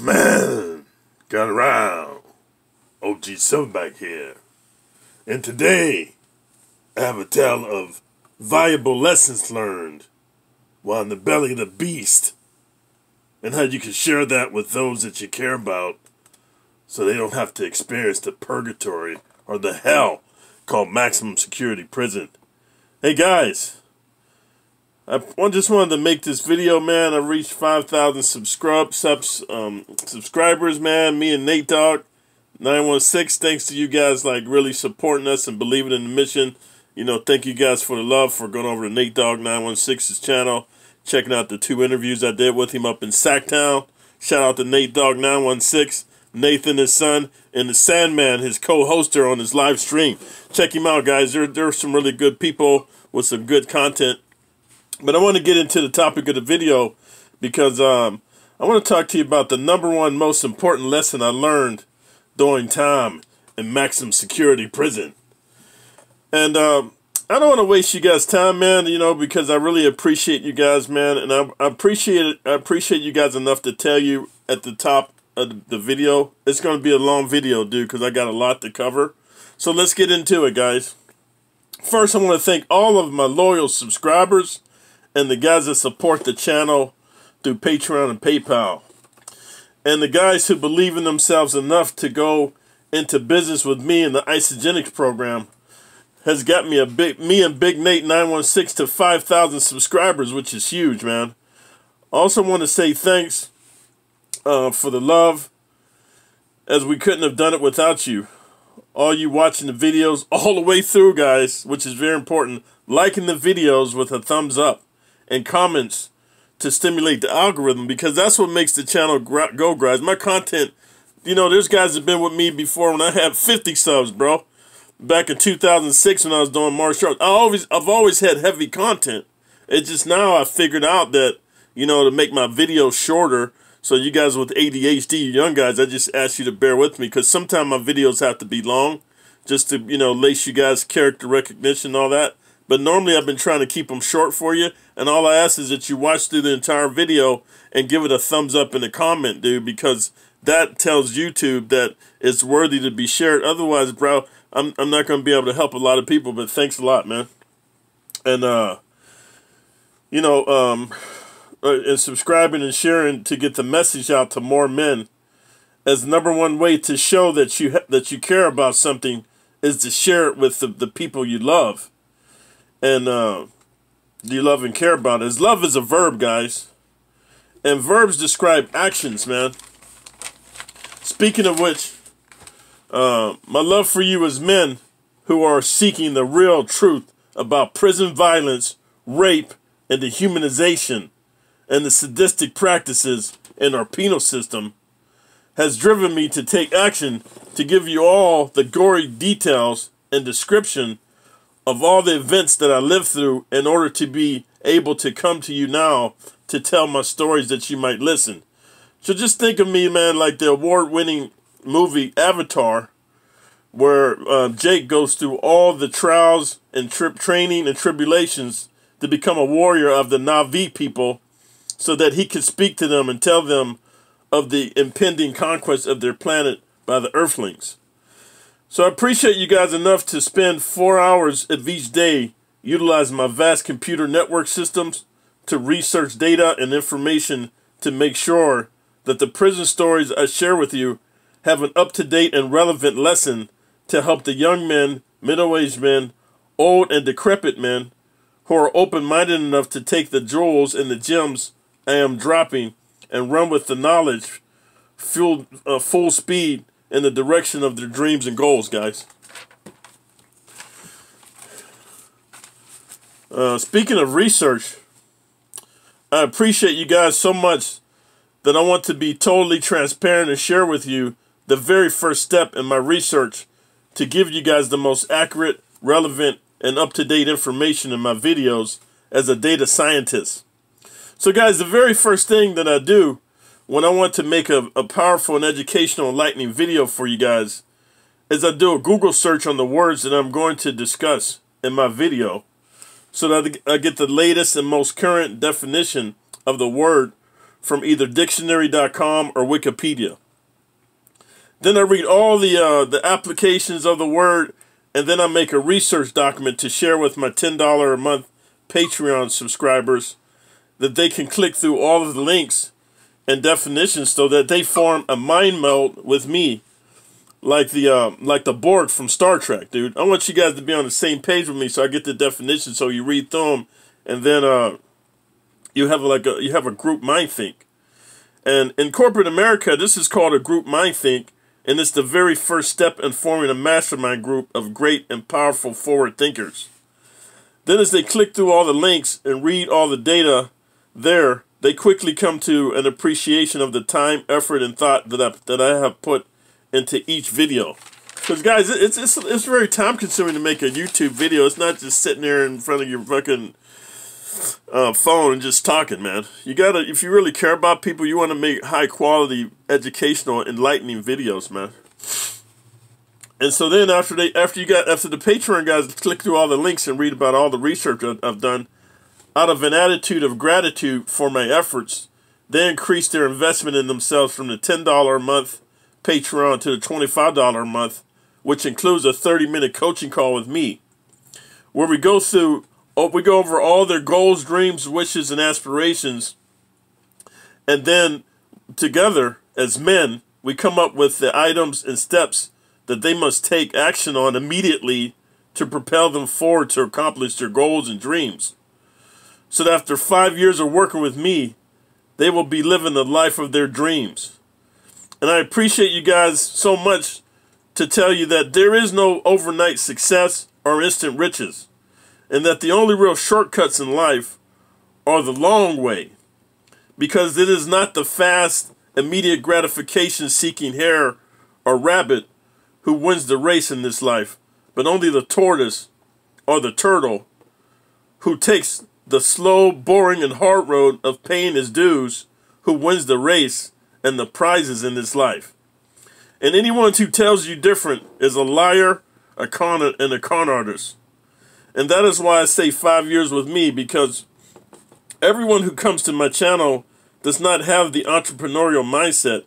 Man, got around. OG Silverback here. And today, I have a tale of valuable lessons learned while in the belly of the beast and how you can share that with those that you care about so they don't have to experience the purgatory or the hell called maximum security prison. Hey guys, I just wanted to make this video, man. I reached 5,000 subscribe, subs, um, subscribers, man. Me and Nate Dogg, 916. Thanks to you guys, like, really supporting us and believing in the mission. You know, thank you guys for the love, for going over to Nate Dogg 916's channel, checking out the two interviews I did with him up in Sacktown. Shout out to Nate Dogg 916, Nathan, his son, and the Sandman, his co-hoster on his live stream. Check him out, guys. There, there are some really good people with some good content but I want to get into the topic of the video because um, I want to talk to you about the number one most important lesson I learned during time in maximum security prison. And um, I don't want to waste you guys' time, man. You know, because I really appreciate you guys, man, and I, I appreciate it. I appreciate you guys enough to tell you at the top of the video. It's going to be a long video, dude, because I got a lot to cover. So let's get into it, guys. First, I want to thank all of my loyal subscribers and the guys that support the channel through Patreon and PayPal. And the guys who believe in themselves enough to go into business with me in the Isagenix program has got me a big me and Big Nate 916 to 5,000 subscribers, which is huge, man. Also want to say thanks uh, for the love, as we couldn't have done it without you. All you watching the videos all the way through, guys, which is very important. Liking the videos with a thumbs up and comments to stimulate the algorithm because that's what makes the channel go, guys. My content, you know, there's guys that have been with me before when I had 50 subs, bro. Back in 2006 when I was doing martial arts, I always, I've always had heavy content. It's just now I figured out that, you know, to make my videos shorter, so you guys with ADHD, young guys, I just ask you to bear with me because sometimes my videos have to be long just to, you know, lace you guys character recognition all that. But normally I've been trying to keep them short for you. And all I ask is that you watch through the entire video and give it a thumbs up in the comment, dude, because that tells YouTube that it's worthy to be shared. Otherwise, bro, I'm, I'm not going to be able to help a lot of people, but thanks a lot, man. And, uh, you know, um, uh, and subscribing and sharing to get the message out to more men as number one way to show that you that you care about something is to share it with the, the people you love and uh, you love and care about is love is a verb, guys. And verbs describe actions, man. Speaking of which, uh, my love for you is men who are seeking the real truth about prison violence, rape, and the humanization and the sadistic practices in our penal system has driven me to take action to give you all the gory details and description of all the events that I lived through in order to be able to come to you now to tell my stories that you might listen. So just think of me, man, like the award winning movie Avatar, where uh, Jake goes through all the trials and trip training and tribulations to become a warrior of the Na'vi people so that he could speak to them and tell them of the impending conquest of their planet by the Earthlings. So I appreciate you guys enough to spend four hours of each day utilizing my vast computer network systems to research data and information to make sure that the prison stories I share with you have an up-to-date and relevant lesson to help the young men, middle-aged men, old and decrepit men who are open-minded enough to take the jewels and the gems I am dropping and run with the knowledge full, uh, full speed in the direction of their dreams and goals, guys. Uh, speaking of research, I appreciate you guys so much that I want to be totally transparent and share with you the very first step in my research to give you guys the most accurate, relevant, and up-to-date information in my videos as a data scientist. So guys, the very first thing that I do when I want to make a, a powerful and educational enlightening video for you guys is I do a Google search on the words that I'm going to discuss in my video so that I get the latest and most current definition of the word from either dictionary.com or Wikipedia. Then I read all the uh, the applications of the word, and then I make a research document to share with my ten dollar a month Patreon subscribers, that they can click through all of the links and definitions so that they form a mind meld with me, like the uh, like the Borg from Star Trek, dude. I want you guys to be on the same page with me, so I get the definitions, so you read through them, and then uh, you have like a you have a group mind think. And in corporate America, this is called a group mind think, and it's the very first step in forming a mastermind group of great and powerful forward thinkers. Then, as they click through all the links and read all the data there, they quickly come to an appreciation of the time, effort, and thought that I, that I have put into each video. Because, guys, it's, it's, it's very time consuming to make a YouTube video. It's not just sitting there in front of your fucking uh, phone and just talking, man. You gotta, if you really care about people, you want to make high quality, educational, enlightening videos, man. And so then after they, after you got, after the Patreon guys click through all the links and read about all the research I've done, out of an attitude of gratitude for my efforts, they increase their investment in themselves from the ten dollar a month Patreon to the twenty five dollar a month, which includes a thirty minute coaching call with me, where we go through Oh, we go over all their goals, dreams, wishes, and aspirations. And then together, as men, we come up with the items and steps that they must take action on immediately to propel them forward to accomplish their goals and dreams. So that after five years of working with me, they will be living the life of their dreams. And I appreciate you guys so much to tell you that there is no overnight success or instant riches and that the only real shortcuts in life are the long way because it is not the fast, immediate gratification seeking hare or rabbit who wins the race in this life, but only the tortoise or the turtle who takes the slow, boring, and hard road of paying his dues, who wins the race and the prizes in this life. And anyone who tells you different is a liar, a con, and a con artist. And that is why I say five years with me because everyone who comes to my channel does not have the entrepreneurial mindset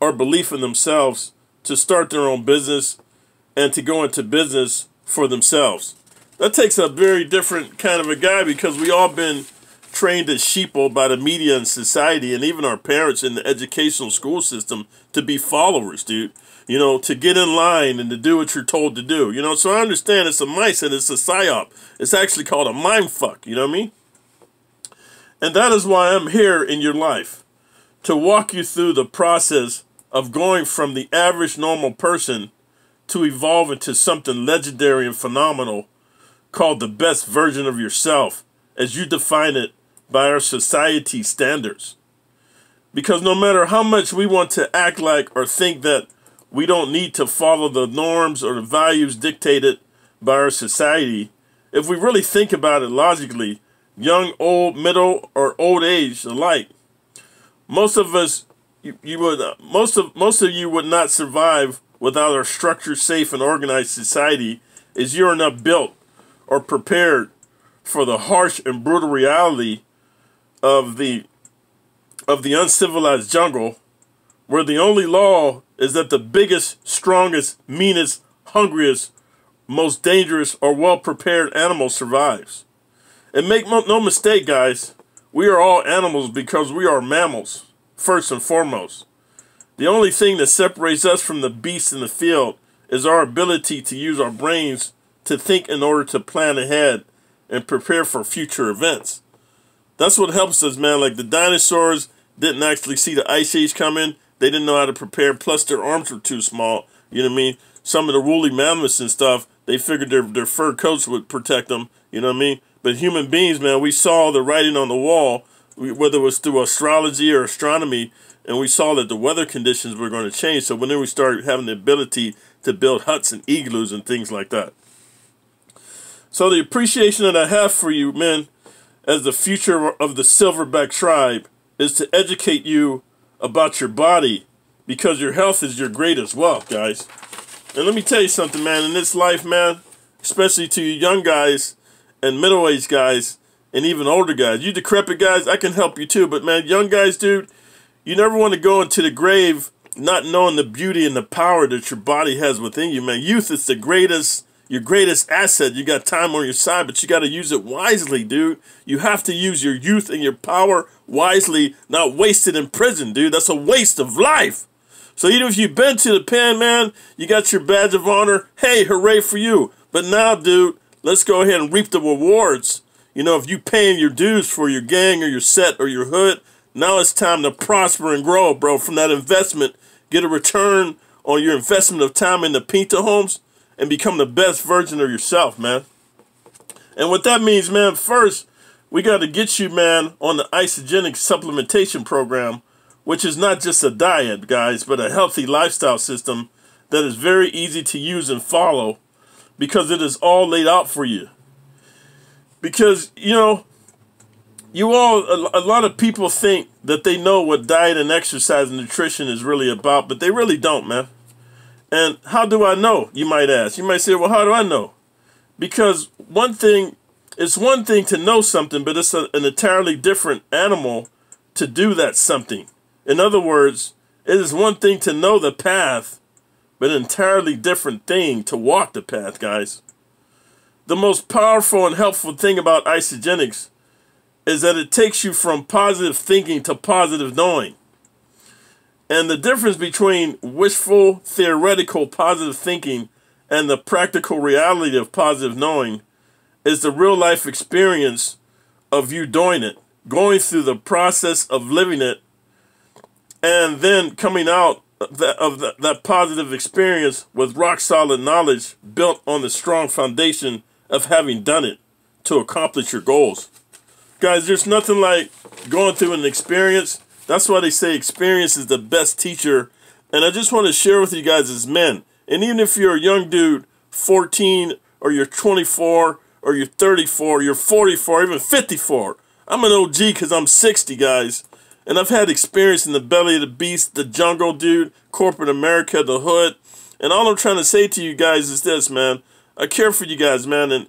or belief in themselves to start their own business and to go into business for themselves. That takes a very different kind of a guy because we all been trained as sheeple by the media and society and even our parents in the educational school system to be followers, dude you know, to get in line and to do what you're told to do. You know, so I understand it's a mice and it's a psyop. It's actually called a mind fuck, you know what I mean? And that is why I'm here in your life to walk you through the process of going from the average normal person to evolve into something legendary and phenomenal called the best version of yourself as you define it by our society standards. Because no matter how much we want to act like or think that we don't need to follow the norms or the values dictated by our society. If we really think about it logically, young, old, middle, or old age alike, most of us, you, you would, uh, most of most of you would not survive without our structured, safe, and organized society, as you are not built or prepared for the harsh and brutal reality of the of the uncivilized jungle, where the only law is that the biggest, strongest, meanest, hungriest, most dangerous, or well prepared animal survives. And make no mistake, guys, we are all animals because we are mammals, first and foremost. The only thing that separates us from the beasts in the field is our ability to use our brains to think in order to plan ahead and prepare for future events. That's what helps us, man. Like the dinosaurs didn't actually see the ice age coming. They didn't know how to prepare, plus their arms were too small. You know what I mean? Some of the woolly mammoths and stuff, they figured their, their fur coats would protect them. You know what I mean? But human beings, man, we saw the writing on the wall, whether it was through astrology or astronomy, and we saw that the weather conditions were going to change. So when then we started having the ability to build huts and igloos and things like that. So the appreciation that I have for you, men, as the future of the Silverback tribe, is to educate you about your body because your health is your greatest wealth, guys. And let me tell you something, man. In this life, man, especially to you young guys and middle-aged guys, and even older guys. You decrepit guys, I can help you too. But man, young guys, dude, you never want to go into the grave not knowing the beauty and the power that your body has within you, man. Youth is the greatest, your greatest asset. You got time on your side, but you got to use it wisely, dude. You have to use your youth and your power wisely, not waste it in prison, dude. That's a waste of life. So even if you've been to the pen, man, you got your badge of honor. Hey, hooray for you. But now, dude, let's go ahead and reap the rewards. You know, if you paying your dues for your gang or your set or your hood, now it's time to prosper and grow, bro. From that investment, get a return on your investment of time in the Pinta homes and become the best version of yourself, man. And what that means, man, first, we got to get you, man, on the isogenic supplementation program, which is not just a diet, guys, but a healthy lifestyle system that is very easy to use and follow because it is all laid out for you. Because, you know, you all, a, a, lot of people think that they know what diet and exercise and nutrition is really about, but they really don't, man. And how do I know, you might ask? You might say, well, how do I know? Because one thing, it's one thing to know something, but it's a, an entirely different animal to do that something. In other words, it is one thing to know the path, but an entirely different thing to walk the path, guys. The most powerful and helpful thing about Isagenix is that it takes you from positive thinking to positive knowing. And the difference between wishful, theoretical, positive thinking and the practical reality of positive knowing is the real life experience of you doing it, going through the process of living it, and then coming out of that, of that, that positive experience with rock solid knowledge built on the strong foundation of having done it to accomplish your goals. Guys, there's nothing like going through an experience. That's why they say experience is the best teacher. And I just want to share with you guys as men, and even if you're a young dude, 14, or you're 24, or you're 34, you're 44, even 54. I'm an OG because I'm 60, guys. And I've had experience in the belly of the beast, the jungle, dude, corporate America, the hood. And all I'm trying to say to you guys is this, man. I care for you guys, man. And,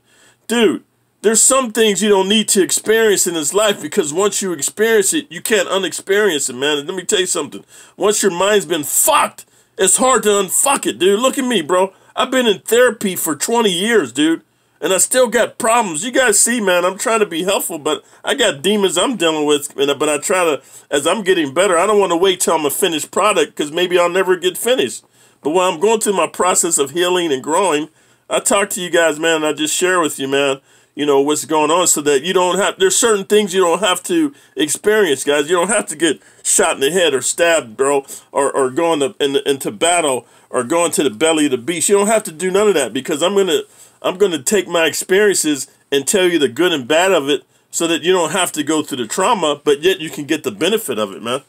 dude, there's some things you don't need to experience in this life because once you experience it, you can't unexperience it, man. Let me tell you something. Once your mind's been fucked, it's hard to unfuck it, dude. Look at me, bro. I've been in therapy for 20 years, dude. And I still got problems. You guys see, man, I'm trying to be helpful, but I got demons I'm dealing with. But I try to, as I'm getting better, I don't want to wait till I'm a finished product because maybe I'll never get finished. But while I'm going through my process of healing and growing, I talk to you guys, man, and I just share with you, man you know what's going on so that you don't have there's certain things you don't have to experience guys. You don't have to get shot in the head or stabbed bro or, or going to, in, into battle or going to the belly of the beast. You don't have to do none of that because i'm gonna i'm gonna take my experiences and tell you the good and bad of it so that you don't have to go through the trauma but yet you can get the benefit of it man.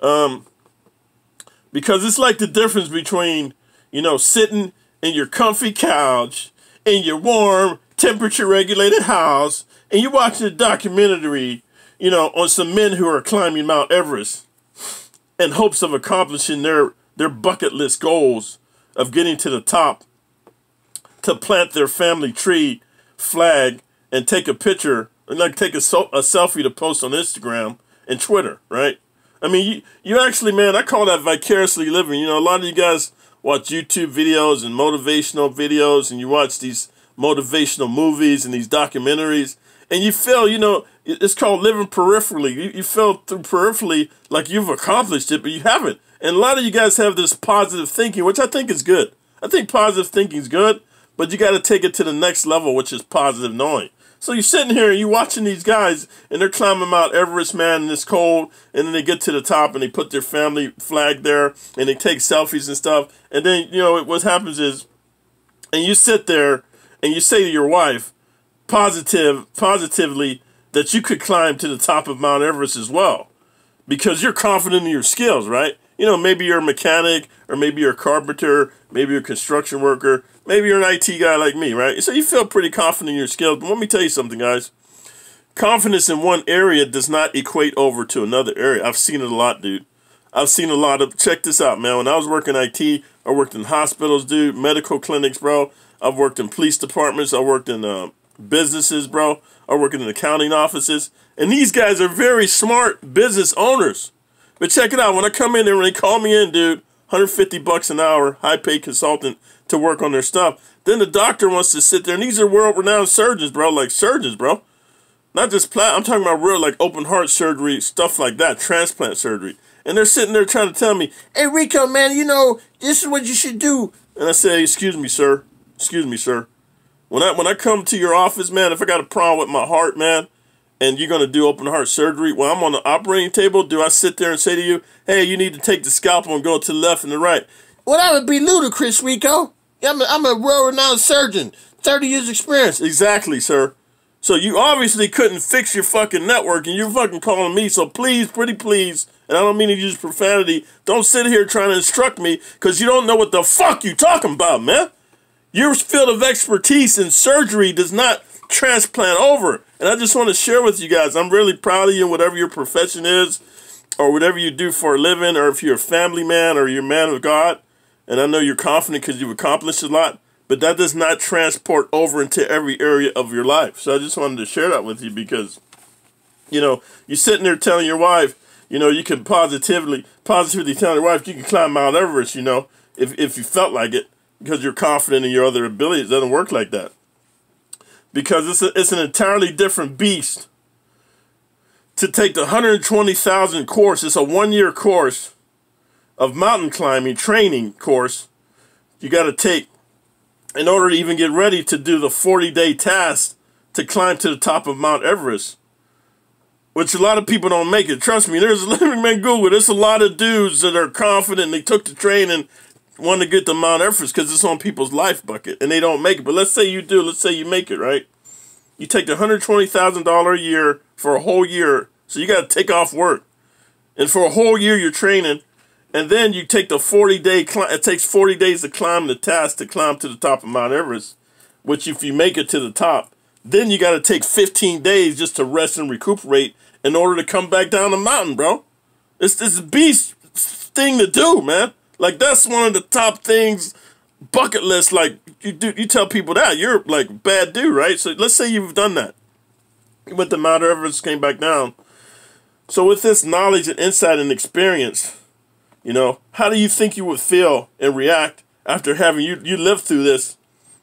Um because it's like the difference between you know sitting in your comfy couch in your warm temperature regulated house and you're watching a documentary, you know, on some men who are climbing Mount Everest in hopes of accomplishing their, their bucket list goals of getting to the top to plant their family tree flag and take a picture and like take a, so, a selfie to post on Instagram and Twitter, right? I mean, you, you actually, man, I call that vicariously living. You know, a lot of you guys watch YouTube videos and motivational videos and you watch these motivational movies and these documentaries, and you feel, you know, it's called living peripherally. You, you feel through peripherally like you've accomplished it, but you haven't. And a lot of you guys have this positive thinking, which I think is good. I think positive thinking is good, but you got to take it to the next level, which is positive knowing. So you're sitting here and you're watching these guys, and they're climbing Mount Everest, man, and it's cold, and then they get to the top and they put their family flag there, and they take selfies and stuff, and then you know what happens is, and you sit there and you say to your wife positive positively that you could climb to the top of Mount Everest as well because you're confident in your skills, right? You know, maybe you're a mechanic or maybe you're a carpenter, maybe you're a construction worker, maybe you're an IT guy like me, right? So you feel pretty confident in your skills. But let me tell you something, guys. Confidence in one area does not equate over to another area. I've seen it a lot, dude. I've seen a lot of, check this out, man. When I was working IT, I worked in hospitals, dude, medical clinics, bro. I've worked in police departments. I worked in uh, businesses, bro. I work in accounting offices. And these guys are very smart business owners. But check it out. When I come in there, when they call me in, dude, 150 bucks an hour, high paid consultant to work on their stuff. Then the doctor wants to sit there. And these are world renowned surgeons, bro. Like surgeons, bro. Not just plat. I'm talking about real, like open heart surgery, stuff like that, transplant surgery. And they're sitting there trying to tell me, hey, Rico, man, you know, this is what you should do. And I say, excuse me, sir. Excuse me, sir. When I when I come to your office, man, if I got a problem with my heart, man, and you're gonna do open heart surgery, while I'm on the operating table, do I sit there and say to you, hey, you need to take the scalpel and go to the left and the right? Well, that would be ludicrous, Rico. I'm a, I'm a world-renowned surgeon, 30 years experience. Exactly, sir. So you obviously couldn't fix your fucking network, and you're fucking calling me. So please, pretty please, and I don't mean to use profanity, don't sit here trying to instruct me because you don't know what the fuck you talking about, man. Your field of expertise in surgery does not transplant over. And I just want to share with you guys, I'm really proud of you in whatever your profession is, or whatever you do for a living, or if you're a family man or you're a man of God. And I know you're confident because you've accomplished a lot, but that does not transport over into every area of your life. So I just wanted to share that with you because, you know, you're sitting there telling your wife, you know, you can positively, positively tell your wife you can climb Mount Everest, you know, if, if you felt like it, because you're confident in your other abilities. It doesn't work like that. Because it's, a, it's an entirely different beast. To take the 120,000 course, it's a one-year course of mountain climbing training course you got to take in order to even get ready to do the 40-day task to climb to the top of Mount Everest which a lot of people don't make it. Trust me, there's man Google. There's a lot of dudes that are confident. They took the train and want to get to Mount Everest because it's on people's life bucket, and they don't make it. But let's say you do. Let's say you make it, right? You take the hundred twenty thousand dollar a year for a whole year, so you got to take off work, and for a whole year you're training, and then you take the forty day. It takes forty days to climb the task to climb to the top of Mount Everest, which if you make it to the top, then you got to take 15 days just to rest and recuperate in order to come back down the mountain, bro. It's this beast thing to do, man. Like that's one of the top things bucket list. Like you do, you tell people that you're like bad dude, right? So let's say you've done that. You went to Mount Everest, came back down. So with this knowledge and insight and experience, you know, how do you think you would feel and react after having you you lived through this,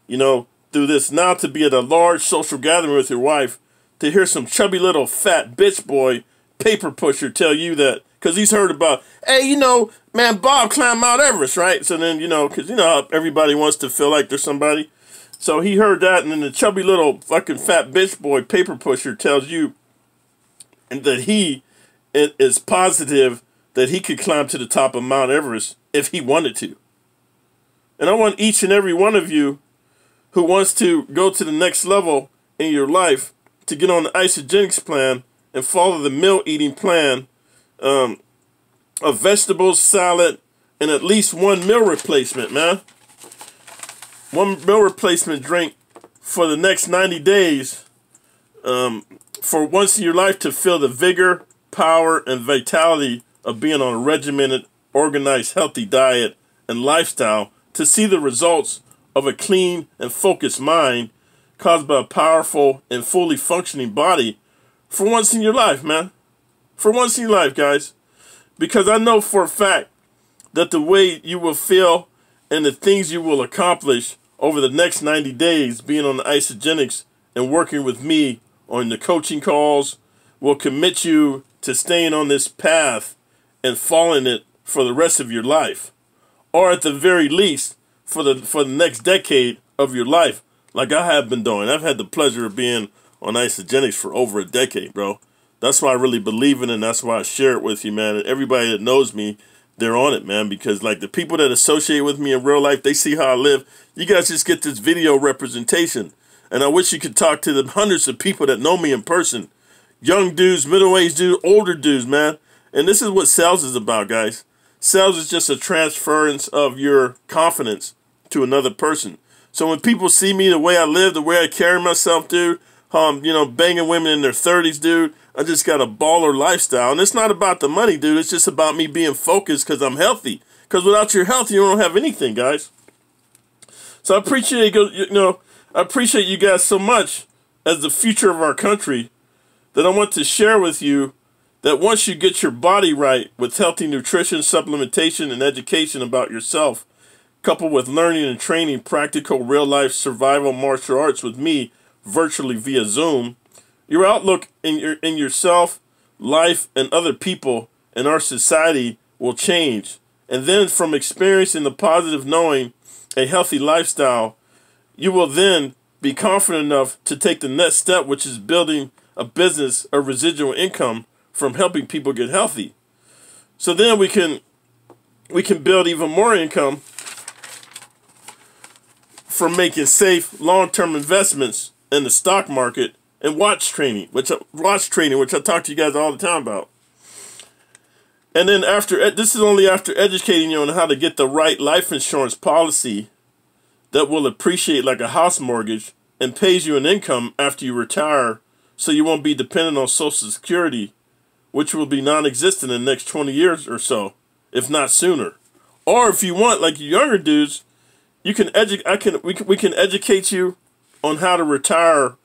you know, through this now to be at a large social gathering with your wife to hear some chubby little fat bitch boy paper pusher tell you that because he's heard about, hey, you know, man, Bob climbed Mount Everest, right? So then, you know, because, you know, everybody wants to feel like there's somebody. So he heard that, and then the chubby little fucking fat bitch boy paper pusher tells you and that he is positive that he could climb to the top of Mount Everest if he wanted to. And I want each and every one of you who wants to go to the next level in your life to get on the Isagenix plan and follow the meal eating plan um, of vegetables, salad, and at least one meal replacement, man. One meal replacement drink for the next 90 days um, for once in your life to feel the vigor, power, and vitality of being on a regimented, organized, healthy diet and lifestyle to see the results of a clean and focused mind caused by a powerful and fully functioning body for once in your life, man. For once in life, guys. Because I know for a fact that the way you will feel and the things you will accomplish over the next 90 days being on the Isagenix and working with me on the coaching calls will commit you to staying on this path and following it for the rest of your life. Or at the very least, for the for the next decade of your life like I have been doing. I've had the pleasure of being on Isagenix for over a decade, bro. That's why I really believe in it, and that's why I share it with you, man. Everybody that knows me, they're on it, man, because like the people that associate with me in real life, they see how I live. You guys just get this video representation. And I wish you could talk to the hundreds of people that know me in person. Young dudes, middle-aged dudes, older dudes, man. And this is what sales is about, guys. Sales is just a transference of your confidence to another person. So when people see me the way I live, the way I carry myself, dude, um, you know, banging women in their 30s, dude, I just got a baller lifestyle. And it's not about the money, dude. It's just about me being focused because I'm healthy. Because without your health, you don't have anything, guys. So I appreciate you know, I appreciate you guys so much as the future of our country that I want to share with you that once you get your body right with healthy nutrition, supplementation, and education about yourself, coupled with learning and training practical real life survival martial arts with me virtually via Zoom, your outlook in your in yourself, life, and other people in our society will change. And then from experiencing the positive knowing a healthy lifestyle, you will then be confident enough to take the next step, which is building a business or residual income from helping people get healthy. So then we can we can build even more income from making safe long-term investments in the stock market and watch training, which watch training, which I talk to you guys all the time about. And then after this is only after educating you on how to get the right life insurance policy that will appreciate like a house mortgage and pays you an income after you retire so you won't be dependent on social security which will be non-existent in the next 20 years or so if not sooner or if you want like younger dudes you can educate I can we, can we can educate you on how to retire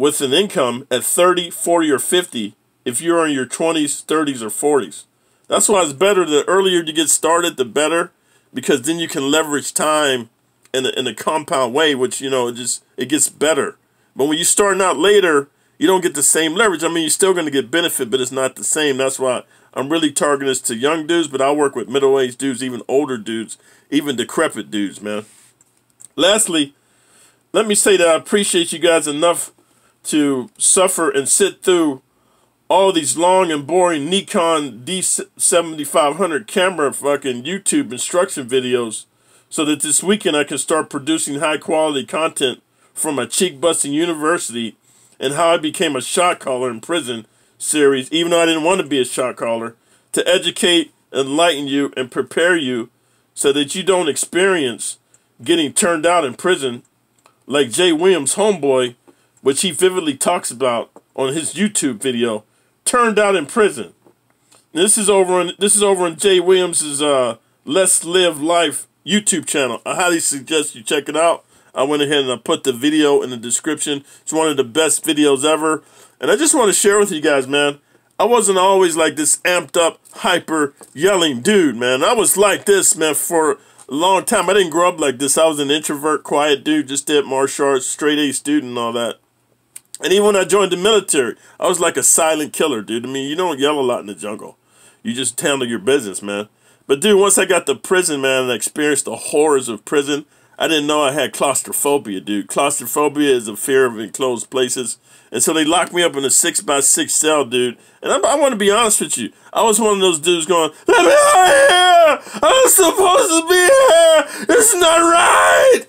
with an income at 30 40 or 50 if you're in your 20s 30s or 40s that's why it's better the earlier you get started the better because then you can leverage time in a, in a compound way which you know it just it gets better. But when you start out later you don't get the same leverage. I mean you're still going to get benefit but it's not the same. That's why i'm really targeting this to young dudes but i work with middle-aged dudes even older dudes even decrepit dudes man. Lastly let me say that i appreciate you guys enough to suffer and sit through all these long and boring Nikon D7500 camera fucking YouTube instruction videos so that this weekend I can start producing high quality content from my cheek busting university and how I became a shot caller in prison series, even though I didn't want to be a shot caller, to educate, enlighten you, and prepare you so that you don't experience getting turned out in prison. Like Jay Williams' homeboy, which he vividly talks about on his YouTube video turned out in prison. This is over in this is over in Jay Williams's uh, Let's Live Life YouTube channel. I highly suggest you check it out. I went ahead and I put the video in the description. It's one of the best videos ever. And I just want to share with you guys, man. I wasn't always like this amped up, hyper, yelling dude, man. I was like this, man, for a long time. I didn't grow up like this. I was an introvert, quiet dude, just did martial arts, straight A student and all that. And even when I joined the military, I was like a silent killer, dude. I mean, you don't yell a lot in the jungle. You just handle your business, man. But dude, once I got to prison, man, and experienced the horrors of prison, I didn't know I had claustrophobia, dude. Claustrophobia is a fear of enclosed places. And so they locked me up in a six by six cell, dude. And I, I want to be honest with you. I was one of those dudes going, Let me out of here! I'm supposed to be here! It's not right!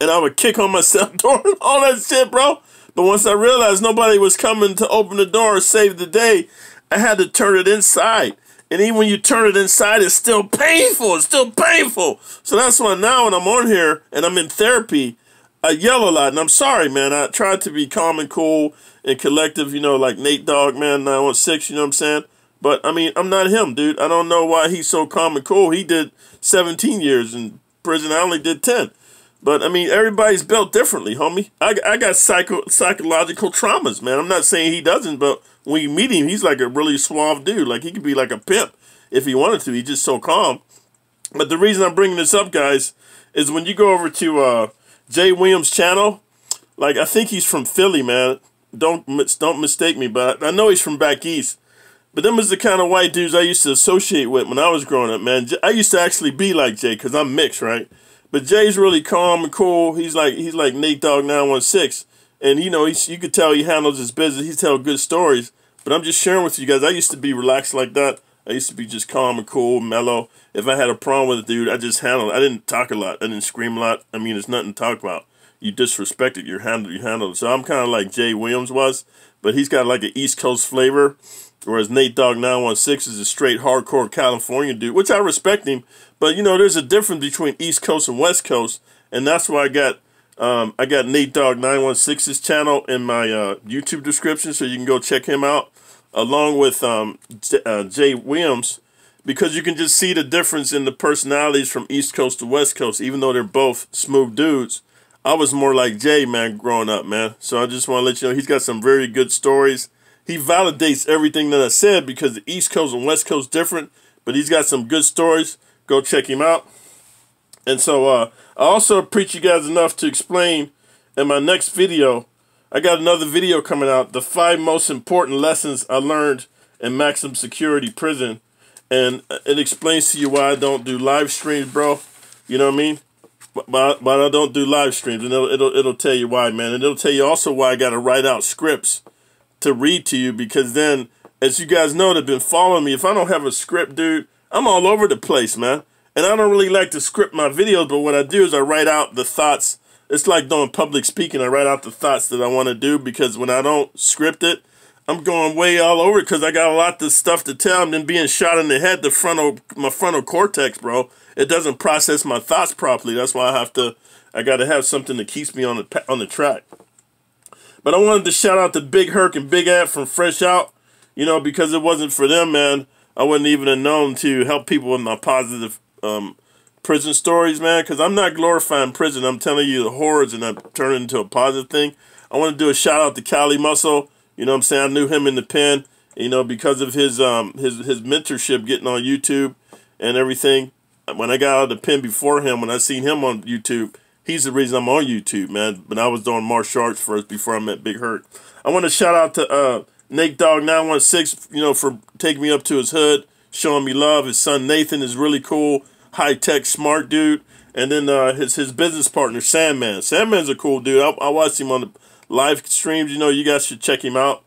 And I would kick on my cell door and all that shit, bro. But once I realized nobody was coming to open the door or save the day, I had to turn it inside. And even when you turn it inside, it's still painful. It's still painful. So that's why now when I'm on here and I'm in therapy, I yell a lot. And I'm sorry, man. I tried to be calm and cool and collective, you know, like Nate Dogg, man, 916, you know what I'm saying? But, I mean, I'm not him, dude. I don't know why he's so calm and cool. He did 17 years in prison. I only did 10. But I mean, everybody's built differently, homie. I, I got psycho psychological traumas, man. I'm not saying he doesn't, but when you meet him, he's like a really suave dude. Like he could be like a pimp if he wanted to. He's just so calm. But the reason I'm bringing this up, guys, is when you go over to uh, Jay Williams' channel, like I think he's from Philly, man. Don't don't mistake me, but I know he's from back east. But them was the kind of white dudes I used to associate with when I was growing up, man. I used to actually be like Jay because I'm mixed, right? But Jay's really calm and cool. He's like he's like Nate Dogg 916. And you know, you could tell he handles his business. He tells good stories. But I'm just sharing with you guys. I used to be relaxed like that. I used to be just calm and cool, mellow. If I had a problem with a dude, I just handled it. I didn't talk a lot. I didn't scream a lot. I mean, there's nothing to talk about. You disrespected your handle, you handled it. So I'm kind of like Jay Williams was, but he's got like an East Coast flavor. Whereas Nate Dogg 916 is a straight hardcore California dude, which I respect him. But you know, there's a difference between East Coast and West Coast, and that's why I got um, I got Nate Dogg 916's channel in my uh, YouTube description, so you can go check him out, along with um, J- uh, Jay Williams, because you can just see the difference in the personalities from East Coast to West Coast. Even though they're both smooth dudes, I was more like Jay, man, growing up, man. So I just want to let you know he's got some very good stories. He validates everything that I said because the East Coast and West Coast different, but he's got some good stories. Go check him out. And so uh, I also preach you guys enough to explain in my next video. I got another video coming out, the five most important lessons I learned in maximum security prison. And it explains to you why I don't do live streams, bro. You know what I mean? But, but I don't do live streams, and it'll, it'll it'll tell you why, man, and it'll tell you also why I got to write out scripts to read to you because then, as you guys know, that have been following me, if I don't have a script, dude, I'm all over the place, man. And I don't really like to script my videos, but what I do is I write out the thoughts. It's like doing public speaking. I write out the thoughts that I want to do because when I don't script it, I'm going way all over because I got a lot of stuff to tell. And then being shot in the head, the frontal, my frontal cortex, bro, it doesn't process my thoughts properly. That's why I have to, I got to have something that keeps me on the on the track. But I wanted to shout out to Big Herc and Big Ant from Fresh Out, you know, because it wasn't for them, man. I wouldn't even have known to help people with my positive um, prison stories, man. Because I'm not glorifying prison. I'm telling you the horrors, and I'm turning into a positive thing. I want to do a shout out to Cali Muscle. You know what I'm saying? I knew him in the pen, you know, because of his um his his mentorship getting on YouTube and everything when I got out of the pen before him, when I seen him on YouTube, he's the reason I'm on YouTube, man. But I was doing martial arts first before I met Big Herc. I want to shout out to uh, Nate Dogg 916, you know, for taking me up to his hood, showing me love. His son Nathan is really cool, high tech, smart dude. And then uh, his his business partner Sandman. Sandman's a cool dude. I, I watched him on the live streams. You know, you guys should check him out.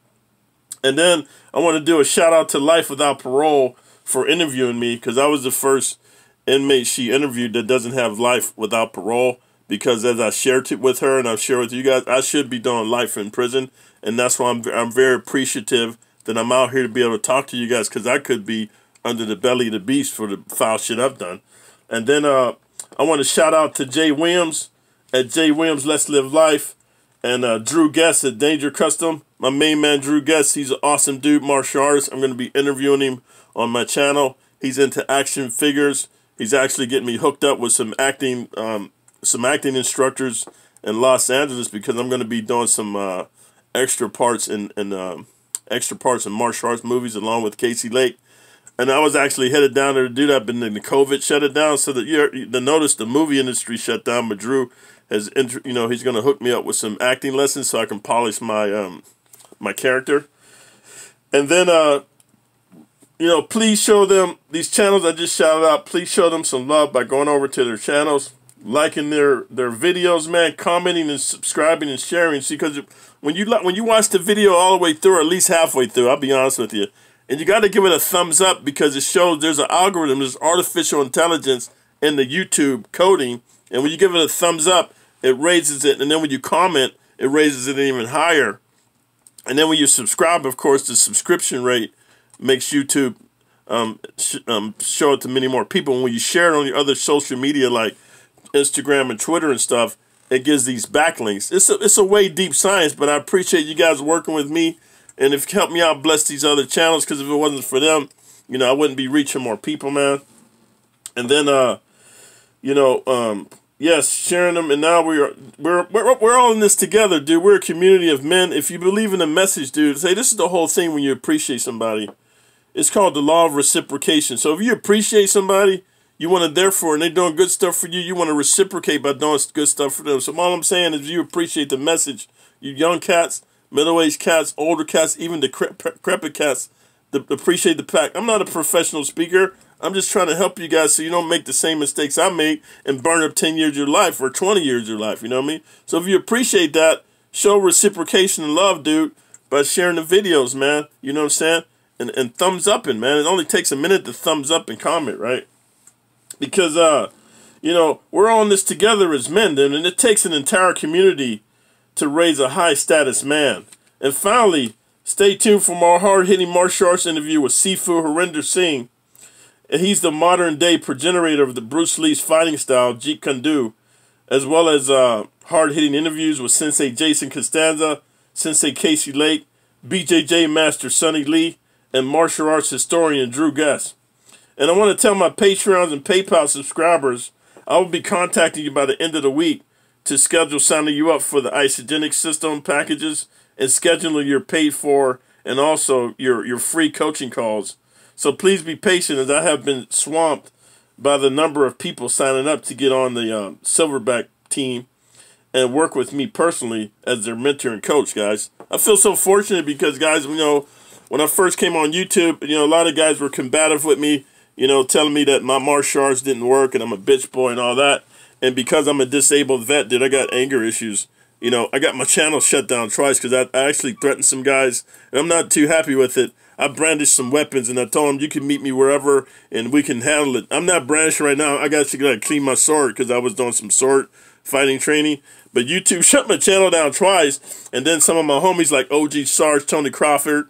And then I want to do a shout out to Life Without Parole for interviewing me because I was the first inmate she interviewed that doesn't have life without parole because as I shared it with her and I've shared with you guys, I should be doing life in prison, and that's why I'm I'm very appreciative that I'm out here to be able to talk to you guys because I could be under the belly of the beast for the foul shit I've done. And then uh, I want to shout out to Jay Williams at Jay Williams Let's Live Life and uh, Drew Guest at Danger Custom. My main man Drew Guest, he's an awesome dude, martial artist. I'm going to be interviewing him on my channel. He's into action figures he's actually getting me hooked up with some acting um, some acting instructors in Los Angeles because I'm going to be doing some uh, extra parts in, in um, extra parts in martial arts movies along with Casey Lake. And I was actually headed down there to do that, but then the COVID shut it down. So that you the notice the movie industry shut down. But Drew has, you know, he's going to hook me up with some acting lessons so I can polish my um, my character. And then uh, you know, please show them these channels I just shouted out. Please show them some love by going over to their channels, liking their their videos, man, commenting and subscribing and sharing. See, because when you when you watch the video all the way through, or at least halfway through, I'll be honest with you, and you got to give it a thumbs up because it shows there's an algorithm, there's artificial intelligence in the YouTube coding, and when you give it a thumbs up, it raises it, and then when you comment, it raises it even higher. And then when you subscribe, of course, the subscription rate makes YouTube um, sh um, show it to many more people. And when you share it on your other social media like Instagram and Twitter and stuff, it gives these backlinks. It's a, it's a way deep science, but I appreciate you guys working with me. And if you help me out, bless these other channels, because if it wasn't for them, you know, I wouldn't be reaching more people, man. And then, uh, you know, um, yes, sharing them. And now we're, we're, we're, we're all in this together, dude. We're a community of men. If you believe in the message, dude, say this is the whole thing when you appreciate somebody it's called the law of reciprocation. So if you appreciate somebody, you want to therefore, and they're doing good stuff for you, you want to reciprocate by doing good stuff for them. So all I'm saying is you appreciate the message. You young cats, middle-aged cats, older cats, even the decrepit cats, the, appreciate the pack. I'm not a professional speaker. I'm just trying to help you guys so you don't make the same mistakes I made and burn up 10 years of your life or 20 years of your life. You know what I mean? So if you appreciate that, show reciprocation and love, dude, by sharing the videos, man. You know what I'm saying? and, and thumbs up and man. It only takes a minute to thumbs up and comment, right? Because uh, you know, we're on this together as men, then, and it takes an entire community to raise a high status man. And finally, stay tuned for more hard hitting martial arts interview with Sifu Harinder Singh. And he's the modern day progenitor of the Bruce Lee's fighting style, Jeet Kune Do, as well as uh, hard hitting interviews with Sensei Jason Costanza, Sensei Casey Lake, BJJ Master Sonny Lee, and martial arts historian Drew Guest. And I want to tell my Patreons and PayPal subscribers I will be contacting you by the end of the week to schedule signing you up for the Isogenic system packages and scheduling your paid for and also your, your free coaching calls. So please be patient as I have been swamped by the number of people signing up to get on the um, Silverback team and work with me personally as their mentor and coach, guys. I feel so fortunate because, guys, you know, when I first came on YouTube, you know, a lot of guys were combative with me, you know, telling me that my martial arts didn't work and I'm a bitch boy and all that. And because I'm a disabled vet, dude, I got anger issues. You know, I got my channel shut down twice because I, I actually threatened some guys, and I'm not too happy with it. I brandished some weapons, and I told them you can meet me wherever, and we can handle it. I'm not brandishing right now. I got to gotta clean my sword because I was doing some sword fighting training. But YouTube shut my channel down twice, and then some of my homies like OG Sarge, Tony Crawford,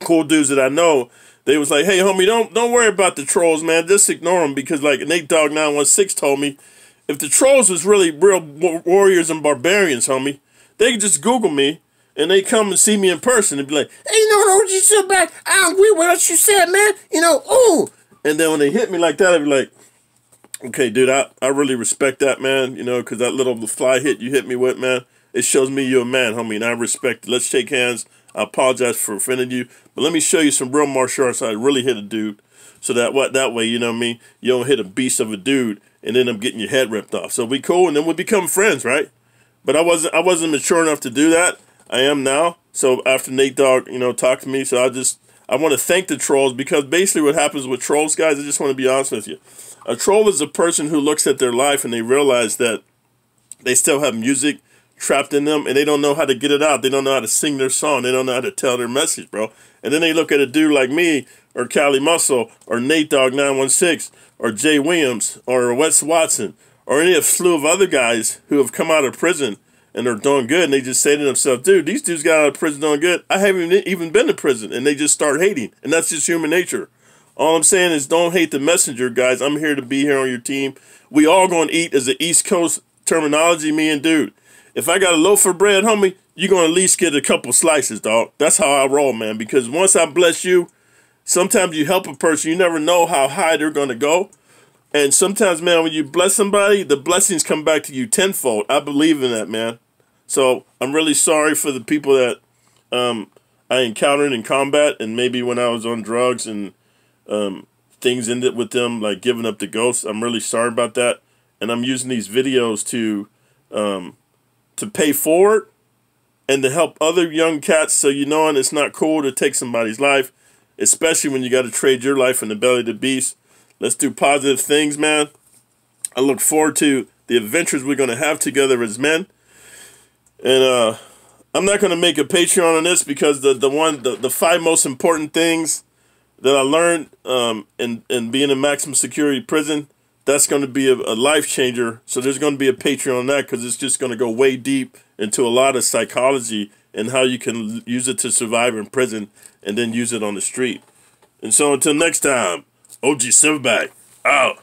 cool dudes that I know, they was like, "Hey, homie, don't don't worry about the trolls, man. Just ignore them because like Nate Dogg nine one six told me, if the trolls was really real warriors and barbarians, homie, they could just Google me." And they come and see me in person and be like, "Hey, you know, OG Silverback, I don't agree with what you said, man. You know, ooh." And then when they hit me like that, I'd be like, Okay, dude, I, I really respect that, man, you know, because that little fly hit you hit me with, man, it shows me you're a man, homie, and I respect it. Let's shake hands. I apologize for offending you, but let me show you some real martial arts I really hit a dude. So that what that way, you know what I mean? You don't hit a beast of a dude and end up getting your head ripped off. So we cool and then we become friends, right? But I wasn't I wasn't mature enough to do that. I am now. So after Nate Dogg, you know, talked to me, so I just I want to thank the trolls because basically what happens with trolls, guys, I just want to be honest with you. A troll is a person who looks at their life and they realize that they still have music trapped in them and they don't know how to get it out. They don't know how to sing their song. They don't know how to tell their message, bro. And then they look at a dude like me or Cali Muscle or Nate Dogg 916 or Jay Williams or Wes Watson or any of slew of other guys who have come out of prison and are doing good and they just say to themselves, dude, these dudes got out of prison doing good. I haven't even been to prison and they just start hating. And that's just human nature. All I'm saying is don't hate the messenger, guys. I'm here to be here on your team. We all going to eat as the East Coast terminology, me and dude. If I got a loaf of bread, homie, you're going to at least get a couple slices, dog. That's how I roll, man. Because once I bless you, sometimes you help a person, you never know how high they're going to go. And sometimes, man, when you bless somebody, the blessings come back to you tenfold. I believe in that, man. So I'm really sorry for the people that um, I encountered in combat and maybe when I was on drugs and um, things ended with them like giving up the ghost. I'm really sorry about that, and I'm using these videos to um, to pay forward and to help other young cats. So you know, and it's not cool to take somebody's life, especially when you got to trade your life in the belly of the beast. Let's do positive things, man. I look forward to the adventures we're going to have together as men. And uh, I'm not going to make a Patreon on this because the the one the, the five most important things that I learned um, in, in being in maximum security prison, that's going to be a, a life changer. So there's going to be a Patreon on that because it's just going to go way deep into a lot of psychology and how you can use it to survive in prison and then use it on the street. And so until next time, OG Silverback out.